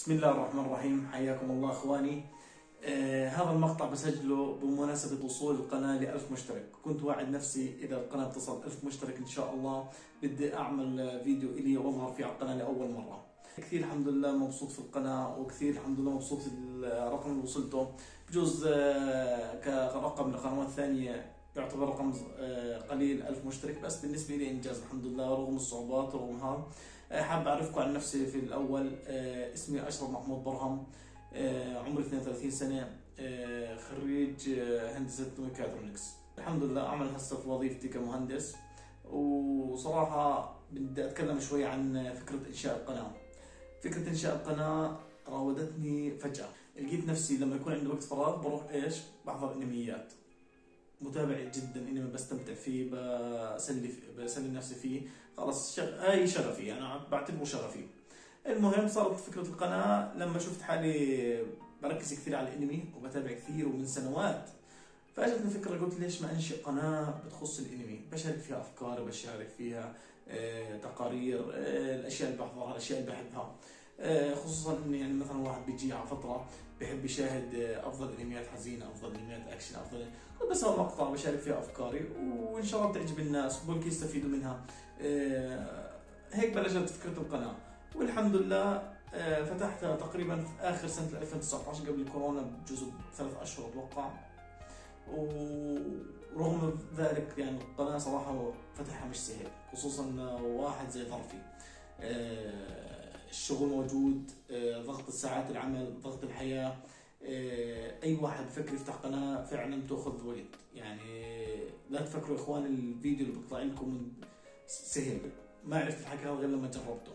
بسم الله الرحمن الرحيم. حياكم الله أخواني. آه هذا المقطع بسجله بمناسبة وصول القناة ل 1000 مشترك. كنت واعد نفسي إذا القناة تصل 1000 مشترك إن شاء الله بدي أعمل فيديو إلي وأظهر فيه على القناة لأول مرة. كثير الحمد لله مبسوط في القناة وكثير الحمد لله مبسوط في الرقم اللي وصلته. بجوز آه كرقم لقنوات ثانية يعتبر رقم آه، قليل 1000 مشترك. بس بالنسبة لي إنجاز الحمد لله رغم الصعوبات رغم هذا. حاب أعرفكم عن نفسي في الأول. آه، اسمي أشرف محمود برهم. عمري 32 سنة. خريج هندسة ميكاترونكس. الحمد لله أعمل هسه في وظيفتي كمهندس. وصراحة بدي أتكلم شوي عن فكرة إنشاء القناة. فكرة إنشاء القناة راودتني فجأة. لقيت نفسي لما يكون عندي وقت فراغ بروح إيش؟ بحضر أنميات. متابع جدا إني بستمتع فيه بسلي بسلي نفسي فيه. خلاص شغ... هاي شغفي أنا بعتبره شغفي. المهم صارت فكرة القناة لما شفت حالي بركز كثير على الأنمي وبتابع كثير ومن سنوات فأجتني فكرة قلت ليش ما أنشئ قناة بتخص الأنمي؟ بشارك فيها افكاري بشارك فيها آه، تقارير آه، الأشياء اللي بحضرها الأشياء اللي بحبها. خصوصا انه يعني مثلا واحد بيجي على فترة بحب يشاهد أفضل أنميات حزينة أفضل أنميات أكشن أفضل كنت بسوي مقطع بشارك فيها أفكاري وإن شاء الله بتعجب الناس وبلكي يستفيدوا منها. هيك بلشت فكرة القناة والحمد لله فتحتها تقريبا في آخر سنة 2019 قبل الكورونا بجزء ثلاث أشهر أتوقع. ورغم ذلك يعني القناة صراحة فتحها مش سهل خصوصا واحد زي ظرفي آه، الشغل موجود آه، ضغط الساعات العمل ضغط الحياة آه، أي واحد بفكر يفتح قناة فعلا بتأخذ وقت. يعني لا تفكروا إخوان الفيديو اللي بيطلع لكم سهل. ما عرفت الحكي هذا غير لما جربته.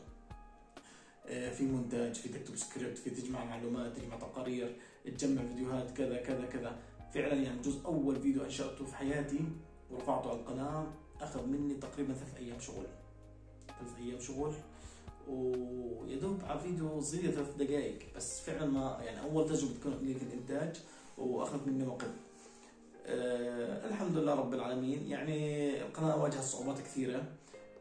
في مونتاج في تكتب سكريبت في تجمع معلومات تجمع تقارير تجمع فيديوهات كذا كذا كذا. فعلا يعني جزء أول فيديو أنشأته في حياتي ورفعته على القناة أخذ مني تقريبا ثلاث أيام شغل. ثلاث أيام شغل. ويا دوب على فيديو صغير ثلاث دقائق بس فعلا ما يعني أول تجربة تكون لي في الإنتاج وأخذت مني وقت. أه الحمد لله رب العالمين. يعني القناة واجهت صعوبات كثيرة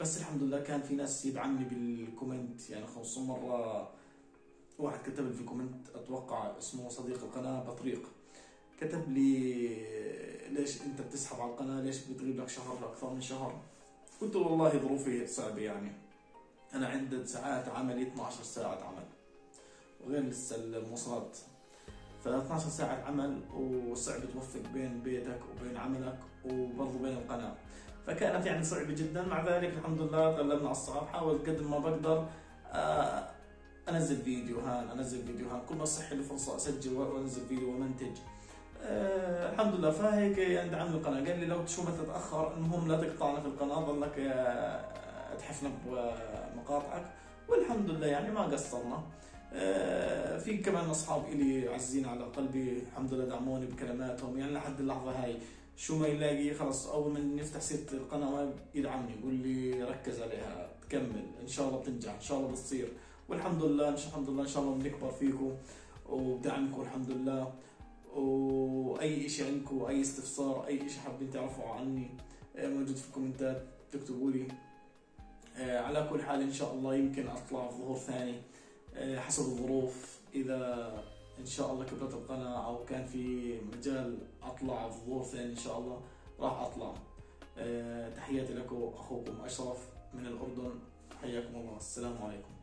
بس الحمد لله كان في ناس يدعمني بال comment. يعني خصوصا مرة واحد كتب لي في comment أتوقع اسمه صديق القناة بطريق. كتب لي ليش أنت بتسحب على القناة؟ ليش بتغيب لك شهر أكثر من شهر؟ قلت له والله ظروفي صعبه يعني. أنا عندي ساعات عملي 12 ساعة عمل وغير لسه المواصلات. ف 12 ساعة عمل وصعب توفق بين بيتك وبين عملك وبرضه بين القناة. فكانت يعني صعبة جدا. مع ذلك الحمد لله غلبنا على الصعب حاولت قد ما بقدر آه، أنزل فيديو هان أنزل فيديو هان كل ما صح لي فرصة اسجل وأنزل فيديو ومنتج. آه الحمد لله. فهيك يعني دعمني القناة. قال لي لو شو ما تتأخر المهم لا تقطعنا في القناة آه، تحفنا بمقاطعك والحمد لله يعني ما قصرنا. آه في كمان أصحاب إلي عزيزين على قلبي الحمد لله دعموني بكلماتهم. يعني لحد اللحظة هاي شو ما يلاقي خلص أول ما نفتح سيرة القناة يدعمني يقول لي ركز عليها تكمل إن شاء الله بتنجح إن شاء الله بتصير. والحمد لله الحمد لله إن شاء الله بنكبر فيكم وبدعمكم الحمد لله. وأي شيء عندكم أي استفسار أي شيء حابين تعرفوا عني آه، موجود في الكومنتات تكتبوا لي. على كل حال إن شاء الله يمكن أطلع ظهور ثاني. آه، حسب الظروف إذا إن شاء الله كبرت القناة أو كان في مجال أطلع ظهور ثاني إن شاء الله راح أطلع. تحياتي لكم اخوكم أشرف من الأردن. حياكم الله. السلام عليكم.